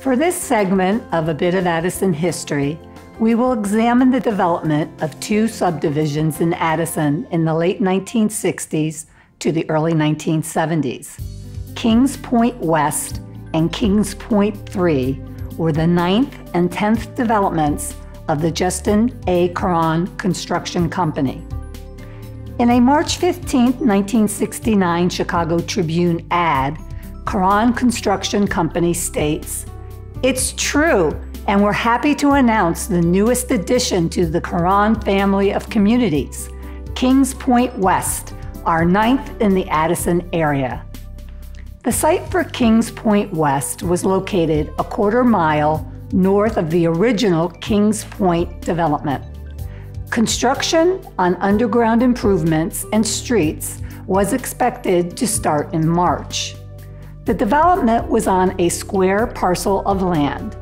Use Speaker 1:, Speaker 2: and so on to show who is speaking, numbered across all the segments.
Speaker 1: For this segment of A Bit of Addison History, we will examine the development of two subdivisions in Addison in the late 1960s to the early 1970s. Kings Point West and Kings Point 3 were the ninth and tenth developments of the Justin A. Caron Construction Company. In a March 15, 1969 Chicago Tribune ad, Caron Construction Company states, It's true, and we're happy to announce the newest addition to the Caron family of communities, Kings Point West, our ninth in the Addison area. The site for Kings Point West was located a quarter mile north of the original Kings Point development. Construction on underground improvements and streets was expected to start in March. The development was on a square parcel of land.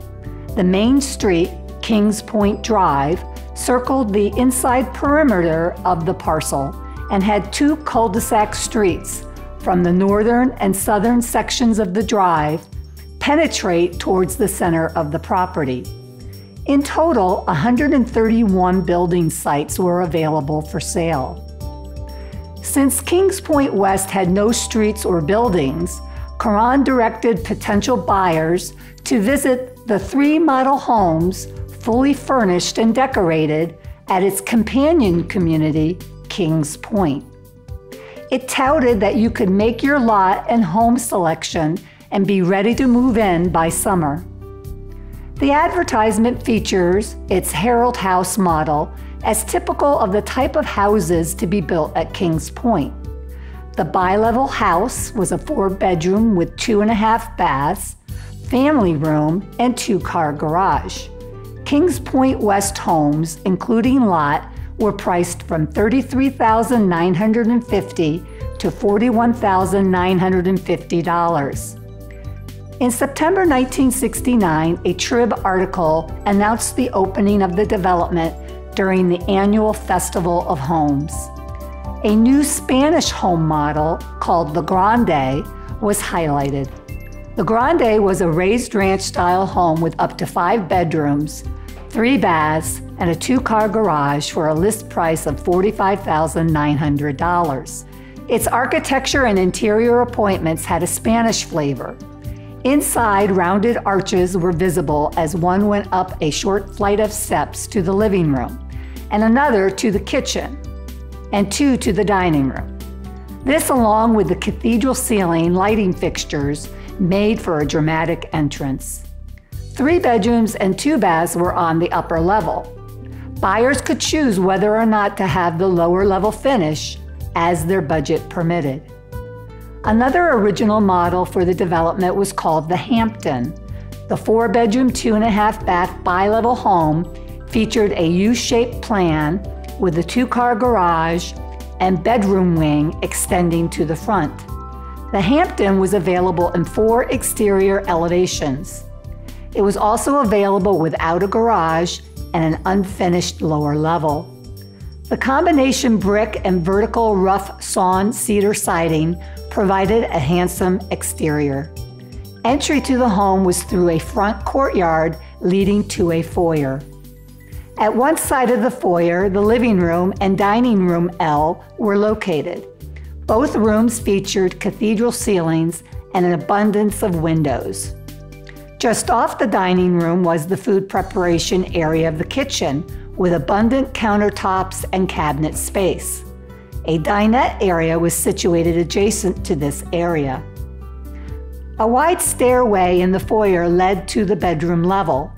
Speaker 1: The main street, Kings Point Drive, circled the inside perimeter of the parcel and had two cul-de-sac streets from the northern and southern sections of the drive penetrate towards the center of the property. In total, 131 building sites were available for sale. Since Kings Point West had no streets or buildings, Caron directed potential buyers to visit the three model homes fully furnished and decorated at its companion community, Kings Point. It touted that you could make your lot and home selection and be ready to move in by summer. The advertisement features its Herald House model as typical of the type of houses to be built at Kings Point. The bi-level house was a four bedroom with two and a half baths, family room, and two car garage. Kings Point West homes, including lot, were priced from 33,950 to $41,950. In September 1969, a Trib article announced the opening of the development during the annual Festival of Homes. A new Spanish home model called the Grande was highlighted. The Grande was a raised ranch style home with up to five bedrooms, three baths, and a two car garage for a list price of $45,900. Its architecture and interior appointments had a Spanish flavor. Inside, rounded arches were visible as one went up a short flight of steps to the living room, and another to the kitchen, and two to the dining room. This, along with the cathedral ceiling lighting fixtures, made for a dramatic entrance. Three bedrooms and two baths were on the upper level. Buyers could choose whether or not to have the lower level finish as their budget permitted. Another original model for the development was called the Hampton. The four bedroom, two and a half bath bi level home featured a U shaped plan with a two car garage and bedroom wing extending to the front. The Hampton was available in four exterior elevations. It was also available without a garage and an unfinished lower level. The combination brick and vertical rough sawn cedar siding provided a handsome exterior. Entry to the home was through a front courtyard leading to a foyer. At one side of the foyer, the living room and dining room L were located. Both rooms featured cathedral ceilings and an abundance of windows. Just off the dining room was the food preparation area of the kitchen with abundant countertops and cabinet space. A dinette area was situated adjacent to this area. A wide stairway in the foyer led to the bedroom level.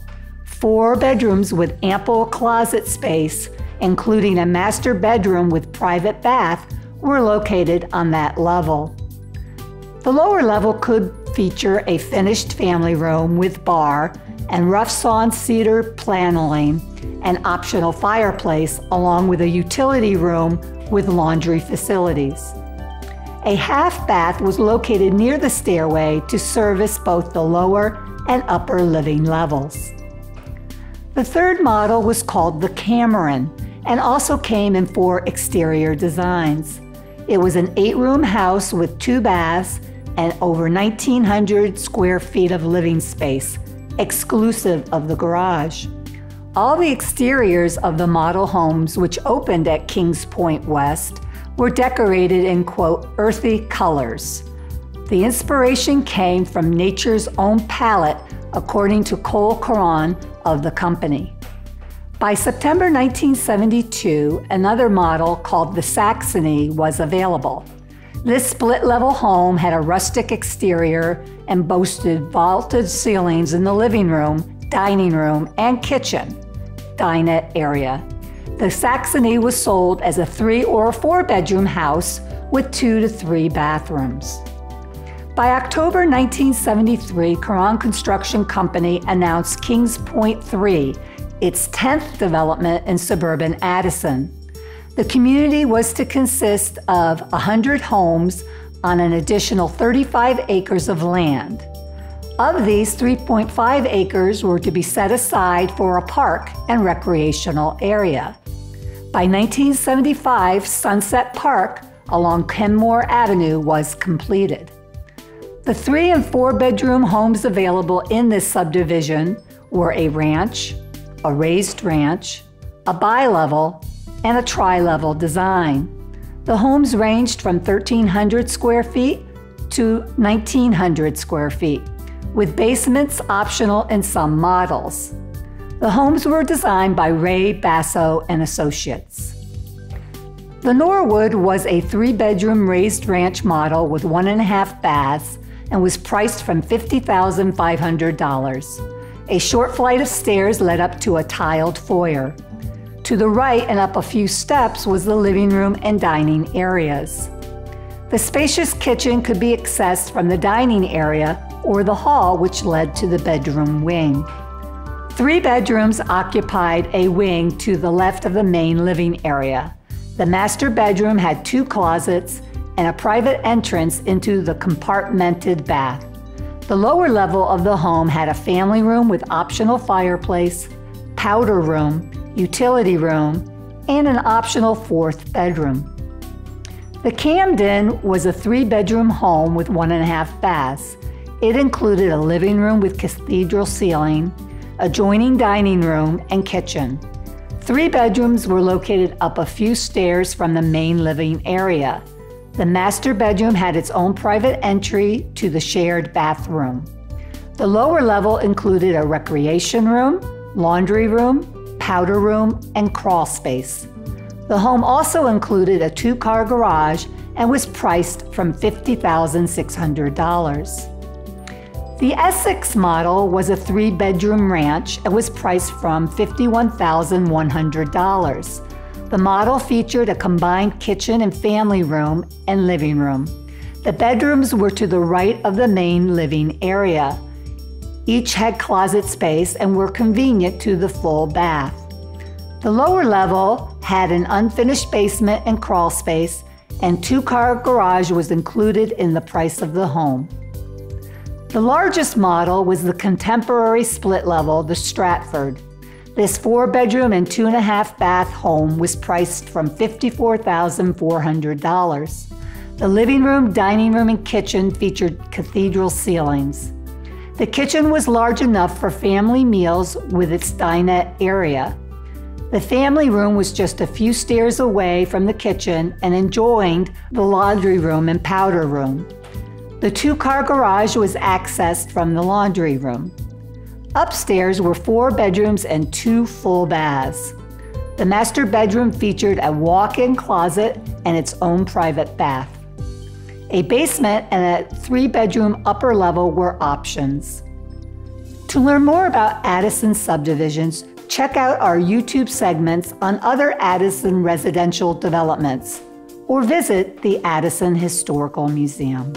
Speaker 1: Four bedrooms with ample closet space, including a master bedroom with private bath, were located on that level. The lower level could feature a finished family room with bar and rough sawn cedar paneling, an optional fireplace, along with a utility room with laundry facilities. A half bath was located near the stairway to service both the lower and upper living levels. The third model was called the Cameron and also came in four exterior designs. It was an eight room house with two baths and over 1,900 square feet of living space, exclusive of the garage. All the exteriors of the model homes, which opened at Kings Point West, were decorated in, quote, earthy colors. The inspiration came from nature's own palette, according to Cole Caron of the company. By September 1972, another model called the Saxony was available. This split level home had a rustic exterior and boasted vaulted ceilings in the living room, dining room, and kitchen dinette area. The Saxony was sold as a three or four bedroom house with two to three bathrooms. By October 1973, Caron Construction Company announced Kings Point 3, its 10th development in suburban Addison. The community was to consist of 100 homes on an additional 35 acres of land. Of these, 3.5 acres were to be set aside for a park and recreational area. By 1975, Sunset Park along Kenmore Avenue was completed. The three and four bedroom homes available in this subdivision were a ranch, a raised ranch, a bi level, and a tri level design. The homes ranged from 1,300 square feet to 1,900 square feet, with basements optional in some models. The homes were designed by Ray Basso and Associates. The Norwood was a three bedroom raised ranch model with one and a half baths and was priced from $50,500. A short flight of stairs led up to a tiled foyer. To the right and up a few steps was the living room and dining areas. The spacious kitchen could be accessed from the dining area or the hall, which led to the bedroom wing. Three bedrooms occupied a wing to the left of the main living area. The master bedroom had two closets and a private entrance into the compartmented bath. The lower level of the home had a family room with optional fireplace, powder room, utility room, and an optional fourth bedroom. The Camden was a three bedroom home with one and a half baths. It included a living room with cathedral ceiling, adjoining dining room, and kitchen. Three bedrooms were located up a few stairs from the main living area. The master bedroom had its own private entry to the shared bathroom. The lower level included a recreation room, laundry room, powder room, and crawl space. The home also included a two car garage and was priced from $50,600. The Essex model was a three bedroom ranch and was priced from $51,100. The model featured a combined kitchen and family room and living room. The bedrooms were to the right of the main living area. Each had closet space and were convenient to the full bath. The lower level had an unfinished basement and crawl space, and two car garage was included in the price of the home. The largest model was the contemporary split level, the Stratford. This four bedroom and two and a half bath home was priced from $54,400. The living room, dining room, and kitchen featured cathedral ceilings. The kitchen was large enough for family meals with its dinette area. The family room was just a few stairs away from the kitchen and adjoined the laundry room and powder room. The two car garage was accessed from the laundry room. Upstairs were four bedrooms and two full baths. The master bedroom featured a walk in closet and its own private bath. A basement and a three bedroom upper level were options. To learn more about Addison subdivisions, check out our YouTube segments on other Addison residential developments or visit the Addison Historical Museum.